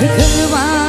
渴望。